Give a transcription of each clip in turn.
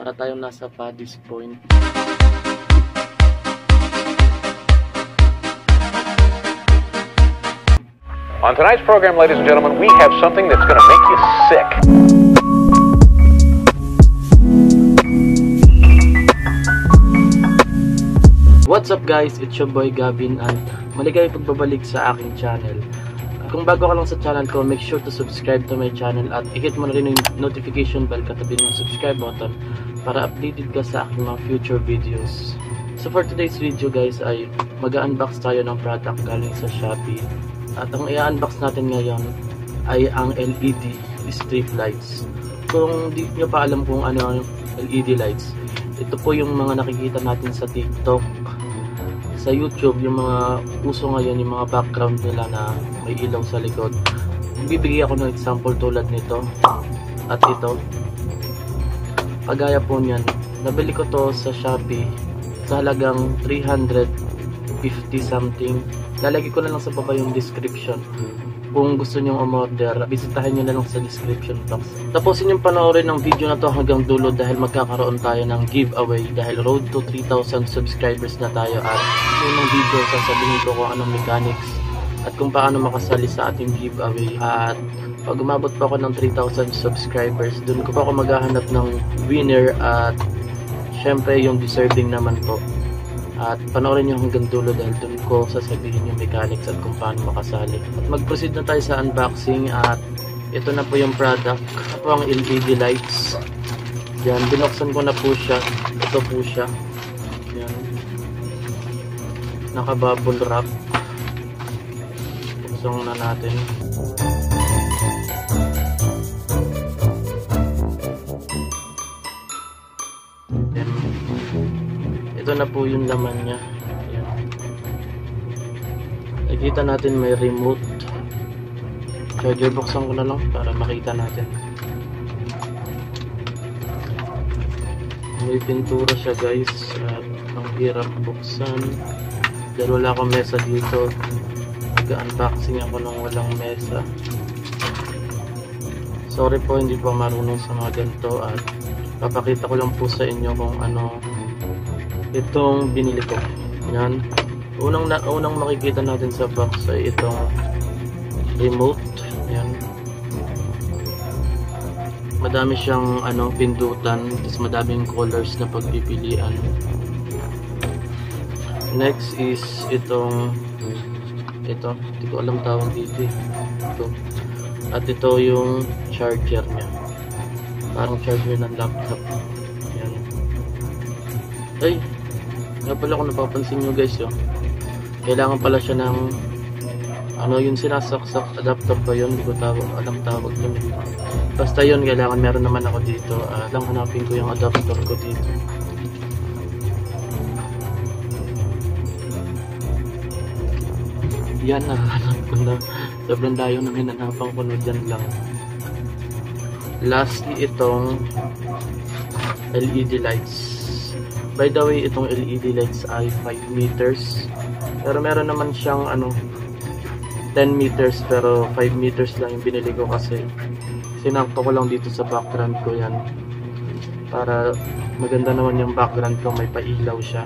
Para tayong nasa Paddy's Point. On tonight's program, ladies and gentlemen, we have something that's going to make you sick. What's up guys? It's your boy Gavin and maligay pagbabalik sa aking channel. Kung bago ka lang sa channel ko, make sure to subscribe to my channel at i-hit mo na rin yung notification bell katabi ng subscribe button para updated ka sa aking mga future videos. So for today's video guys ay mag-unbox tayo ng product galing sa Shopee. At ang i-unbox natin ngayon ay ang LED strip lights. Kung di nyo pa alam kung ano ang LED lights, ito po yung mga nakikita natin sa TikTok, sa YouTube, yung mga uso ngayon, yung mga background nila na may ilaw sa likod. Bibigay ako ng example tulad nito at ito. Kagaya po niyan, nabili ko to sa Shopee sa halagang 350 something. Lalagay ko na lang sa baba yung description. Kung gusto nyong umorder, bisitahin nyo na lang sa description box. Tapusin yung panoorin ng video na to hanggang dulo dahil magkakaroon tayo ng giveaway dahil road to 3,000 subscribers na tayo at unang video sasabihin ko kung anong mechanics at kung paano makasali sa ating giveaway at pag umabot pa ako ng 3,000 subscribers dun ko pa ako maghahanap ng winner at syempre yung deserving naman po at panoorin nyo hanggang dulo dahil dun ko sasabihin yung mechanics at kung paano makasali. At mag-proceed na tayo sa unboxing at ito na po yung product. Ito po ang LED lights. Yan, binuksan ko na po siya. Ito po siya. Yan. Naka-bubble wrap. Buksan na natin. Ito na po yung laman niya. Ayan. Nakikita natin may remote. Charger buksan ko na lang para makita natin. May pintura siya guys. At ang hirap buksan. Dahil wala akong mesa dito. Nag-unboxing ako ng walang mesa. Sorry po hindi po marunong sa mga ganito at papakita ko lang po sa inyo kung ano itong binili ko. Yan. Unang na, unang makikita natin sa box ay itong remote. Yan. Madami siyang ano pindutan, tapos madaming colors na pagpipilian. Next is itong ito, hindi ko alam tawag dito. eh. Ito. At ito yung charger niya. Parang charger ng laptop. Yan. Ay, nga pala kung napapansin nyo guys yun. Kailangan pala siya ng ano yung sinasaksak adapter ba yun? Hindi ko tawag, alam tawag yun. Basta yun, kailangan meron naman ako dito. Uh, lang hanapin ko yung adapter ko dito. Yan, nahanap ko na. Sobrang dayo ng hinanapan ko na dyan lang. Lastly, itong LED lights. By the way, itong LED lights ay 5 meters. Pero meron naman siyang ano 10 meters pero 5 meters lang yung binili ko kasi sinakto ko lang dito sa background ko yan. Para maganda naman yung background ko may pailaw siya.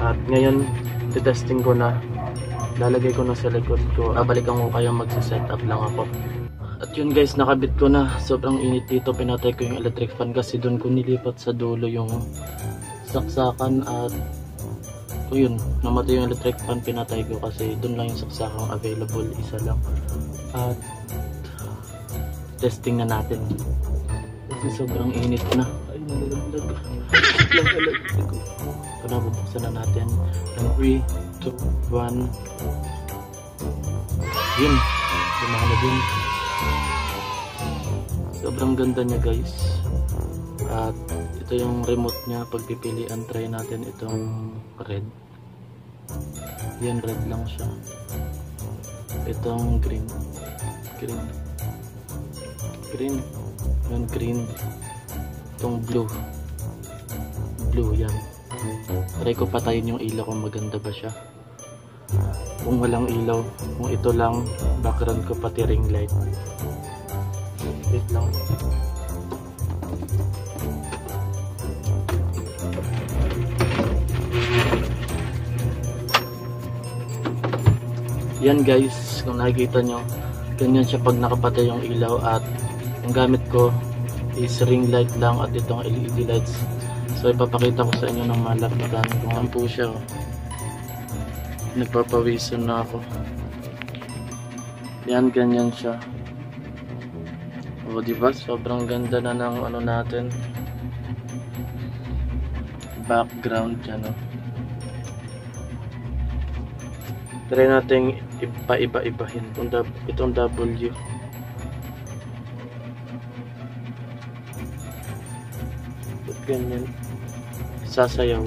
At ngayon testing ko na. Lalagay ko na sa likod ko. Babalikan ko kayo magsiset up lang ako. At yun guys nakabit ko na. Sobrang init dito. Pinatay ko yung electric fan kasi doon ko nilipat sa dulo yung saksakan at o yun namatay yung electric fan pinatay ko kasi doon lang yung saksakang available isa lang. At testing na natin. Kasi sobrang init na. Ay nalaglag. Lang electric ko ito na bubuksan na natin. And 3, 2, 1 yun lumana din. Sobrang ganda niya guys. At ito yung remote niya. Pagpipilian try natin itong red. Yan red lang siya. Itong green. Green. Green. Yan green. Itong blue. Blue yan. Try ko patayin yung ilaw kung maganda ba siya. Kung walang ilaw kung ito lang background ko pati ring light. Wait lang Yan guys, kung nakikita nyo, ganyan siya pag nakapatay yung ilaw at ang gamit ko is ring light lang at itong LED lights. So ipapakita ko sa inyo ng malap na gamit kung ano po siya. Oh. Nagpapawisan na ako. Yan, ganyan siya. O, di ba? Sobrang ganda na ng ano natin. Background yan, oh. Try natin ipa-iba-ibahin itong, itong W. Ba't ganyan? Sasayaw.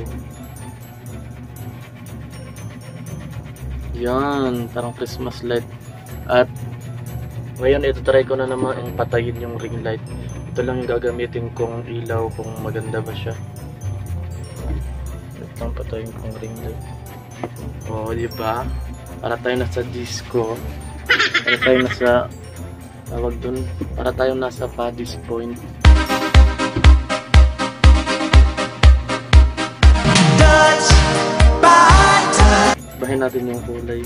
Yan, parang Christmas light. At ngayon ito try ko na naman yung patayin yung ring light. Ito lang yung gagamitin kong ilaw kung maganda ba siya. Ito ang patayin kong ring light. Oh, di ba? Para tayo nasa disco. Para tayo nasa tawag dun. Para tayo nasa Paddy's Point. Bahin natin yung kulay.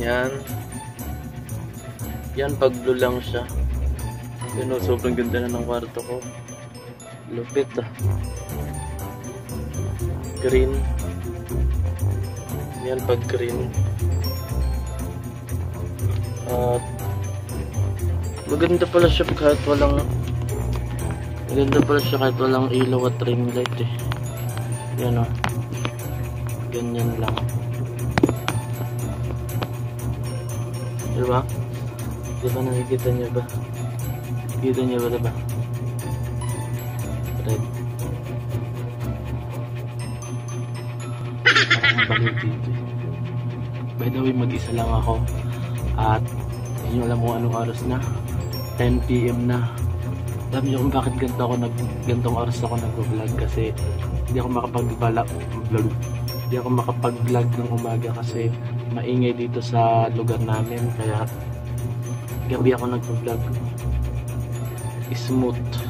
Yan. Yan, pag blue lang siya. Yun o, sobrang ganda na ng kwarto ko. Lupit ah. Green. Yan, pag green. At maganda pala siya kahit walang maganda pala siya kahit walang ilaw at ring light eh. Yan o. Ganyan lang. Diba? Diba nakikita niyo ba? Kita niyo ba diba? Red. By the way, mag-isa lang ako. At hindi alam kung anong oras na. 10pm na. Alam niyo kung bakit ganito ako nag gantong oras ako nag-vlog kasi hindi ako makapag-vlog vlog. Hindi ako makapag-vlog ng umaga kasi maingay dito sa lugar namin kaya gabi ako nag-vlog. Smooth.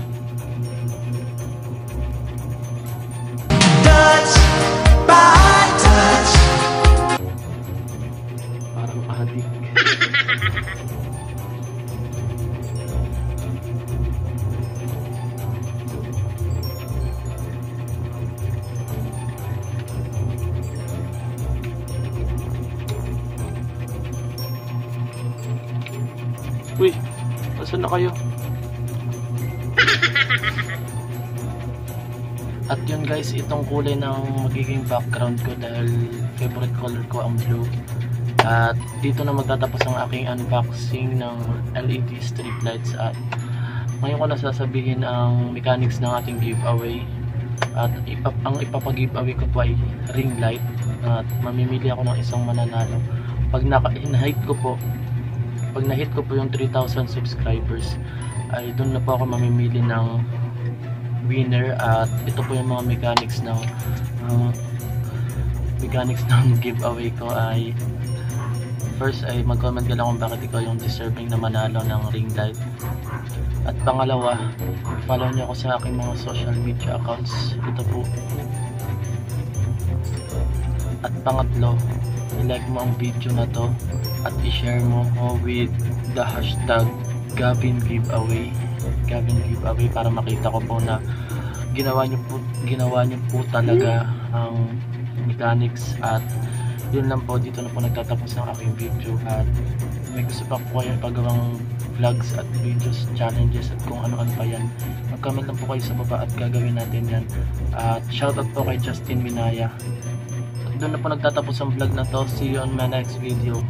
Uy, asan na kayo? At yun guys, itong kulay ng magiging background ko dahil favorite color ko ang blue. At dito na magtatapos ang aking unboxing ng LED strip lights at ngayon ko na sasabihin ang mechanics ng ating giveaway. At ipap ang ipapag-giveaway ko po ay ring light at mamimili ako ng isang mananalo. Pag naka-hit ko po, pag na-hit ko po yung 3,000 subscribers ay doon na po ako mamimili ng winner at ito po yung mga mechanics ng uh, mechanics ng giveaway ko ay first ay mag-comment ka lang kung bakit ikaw yung deserving na manalo ng ring light. At pangalawa follow nyo ako sa aking mga social media accounts. Ito po. At pangatlo i-like mo ang video na to at i-share mo ko with the hashtag Gavin Giveaway. Gavin Giveaway para makita ko po na ginawa niyo po ginawa niyo po talaga ang mechanics at yun lang po dito na po nagtatapos ang aking video at may gusto pa po kayong pagawang vlogs at videos, challenges at kung ano-ano pa yan mag-comment lang po kayo sa baba at gagawin natin yan. At shoutout po kay Justin Minaya doon na po nagtatapos ang vlog na to. See you on my next video.